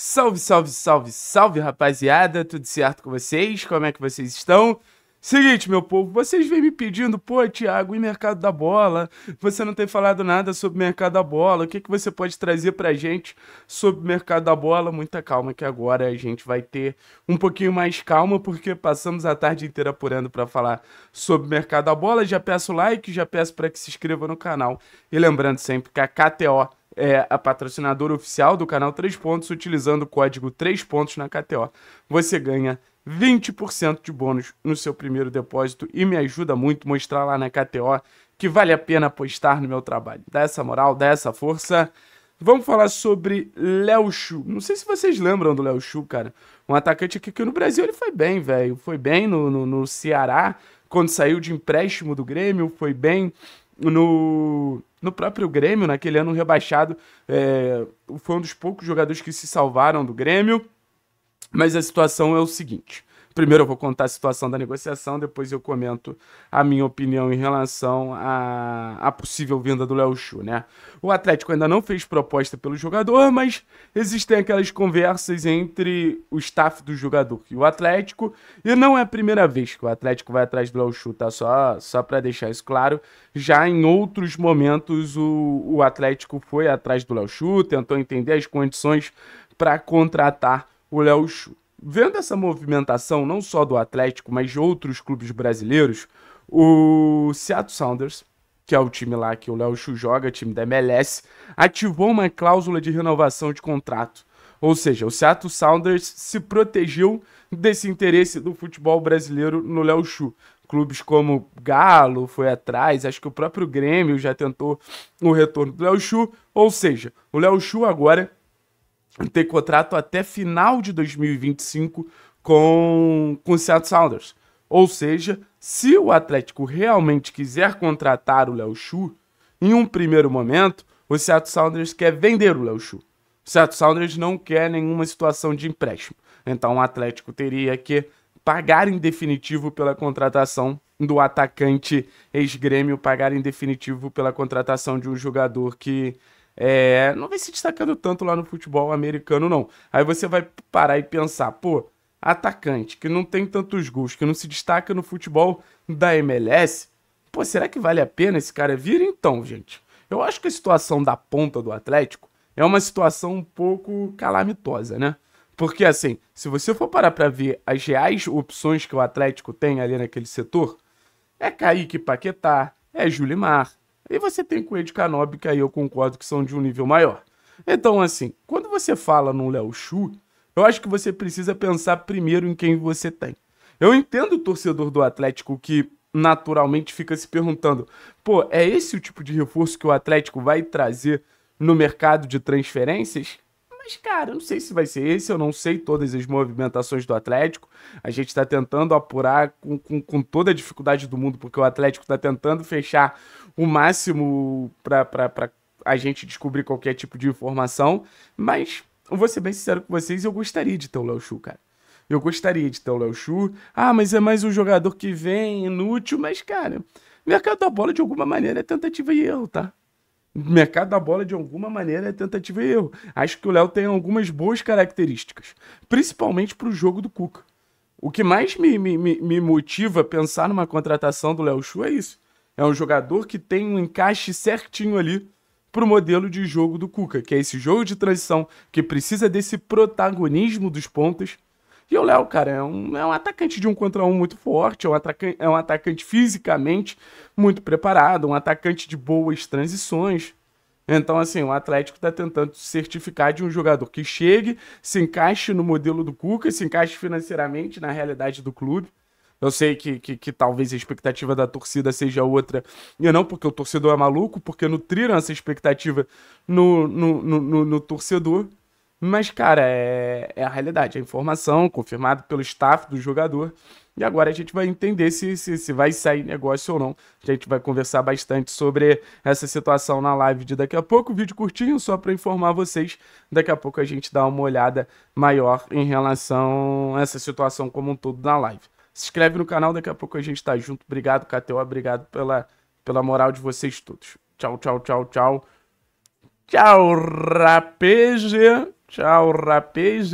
Salve, salve, salve, salve, rapaziada. Tudo certo com vocês? Como é que vocês estão? Seguinte, meu povo, vocês vêm me pedindo, pô, Thiago, e mercado da bola? Você não tem falado nada sobre mercado da bola. O que, que você pode trazer pra gente sobre mercado da bola? Muita calma, que agora a gente vai ter um pouquinho mais calma, porque passamos a tarde inteira apurando para falar sobre mercado da bola. Já peço like, já peço para que se inscreva no canal. E lembrando sempre que a KTO é a patrocinadora oficial do canal 3 Pontos, utilizando o código 3 Pontos na KTO. Você ganha 20% de bônus no seu primeiro depósito e me ajuda muito mostrar lá na KTO que vale a pena apostar no meu trabalho. Dá essa moral, dá essa força. Vamos falar sobre Léo Chu. Não sei se vocês lembram do Léo Chu, cara. Um atacante aqui que no Brasil ele foi bem, velho. Foi bem no, no, no Ceará, quando saiu de empréstimo do Grêmio. Foi bem no, no próprio Grêmio, naquele ano rebaixado. É, foi um dos poucos jogadores que se salvaram do Grêmio. Mas a situação é o seguinte: Primeiro eu vou contar a situação da negociação, depois eu comento a minha opinião em relação à, possível vinda do Léo Chu, né? O Atlético ainda não fez proposta pelo jogador, mas existem aquelas conversas entre o staff do jogador e o Atlético, e não é a primeira vez que o Atlético vai atrás do Léo Chu, tá? Só, só para deixar isso claro. Já em outros momentos o, o Atlético foi atrás do Léo Chu, tentou entender as condições para contratar o Léo Chu. Vendo essa movimentação, não só do Atlético, mas de outros clubes brasileiros, o Seattle Sounders, que é o time lá que o Léo Chu joga, time da MLS, ativou uma cláusula de renovação de contrato. Ou seja, o Seattle Sounders se protegeu desse interesse do futebol brasileiro no Léo Chu. Clubes como Galo foi atrás, acho que o próprio Grêmio já tentou o retorno do Léo Chu. Ou seja, o Léo Chu agora ter contrato até final de 2025 com, com o Seattle Sounders. Ou seja, se o Atlético realmente quiser contratar o Léo Chu, em um primeiro momento, o Seattle Sounders quer vender o Léo Chu. O Seattle Sounders não quer nenhuma situação de empréstimo. Então o Atlético teria que pagar em definitivo pela contratação do atacante ex-grêmio, pagar em definitivo pela contratação de um jogador que é, não vem se destacando tanto lá no futebol americano, não. Aí você vai parar e pensar, pô, atacante que não tem tantos gols, que não se destaca no futebol da MLS, pô, será que vale a pena esse cara vir? Então, gente, eu acho que a situação da ponta do Atlético é uma situação um pouco calamitosa, né? Porque, assim, se você for parar pra ver as reais opções que o Atlético tem ali naquele setor, é Kaique Paquetá, é Julimar, e você tem com o Ed Canobi, que aí eu concordo que são de um nível maior. Então, assim, quando você fala no Léo Chu, eu acho que você precisa pensar primeiro em quem você tem. Eu entendo o torcedor do Atlético que naturalmente fica se perguntando: pô, é esse o tipo de reforço que o Atlético vai trazer no mercado de transferências? Mas, cara, eu não sei se vai ser esse, eu não sei todas as movimentações do Atlético. A gente está tentando apurar com, com, com, toda a dificuldade do mundo, porque o Atlético está tentando fechar o máximo para a gente descobrir qualquer tipo de informação. Mas, eu vou ser bem sincero com vocês, eu gostaria de ter o Léo Chu, cara. Eu gostaria de ter o Léo Chu. Ah, mas é mais um jogador que vem, inútil. Mas, cara, mercado da bola de alguma maneira é tentativa e erro, tá? Mercado da bola, de alguma maneira, é tentativa e erro. Acho que o Léo tem algumas boas características, principalmente para o jogo do Cuca. O que mais me, me, me motiva a pensar numa contratação do Léo Chu é isso. É um jogador que tem um encaixe certinho ali para o modelo de jogo do Cuca, que é esse jogo de transição que precisa desse protagonismo dos pontas. E o Léo, cara, é um, é um atacante de um contra um muito forte, é um, atacante, é um atacante fisicamente muito preparado, um atacante de boas transições. Então, assim, o Atlético está tentando certificar de um jogador que chegue, se encaixe no modelo do Cuca, se encaixe financeiramente na realidade do clube. Eu sei que, que, que, talvez a expectativa da torcida seja outra, e não porque o torcedor é maluco, porque nutriram essa expectativa no, no, no, no torcedor. Mas, cara, é, é, a realidade, a informação confirmada pelo staff do jogador. E agora a gente vai entender se, se, se, vai sair negócio ou não. A gente vai conversar bastante sobre essa situação na live de daqui a pouco. Vídeo curtinho só para informar vocês. Daqui a pouco a gente dá uma olhada maior em relação a essa situação como um todo na live. Se inscreve no canal, daqui a pouco a gente tá junto. Obrigado, KTO. Obrigado pela, pela moral de vocês todos. Tchau, tchau, tchau, tchau. Tchau, rapeja. Tchau, rapaz.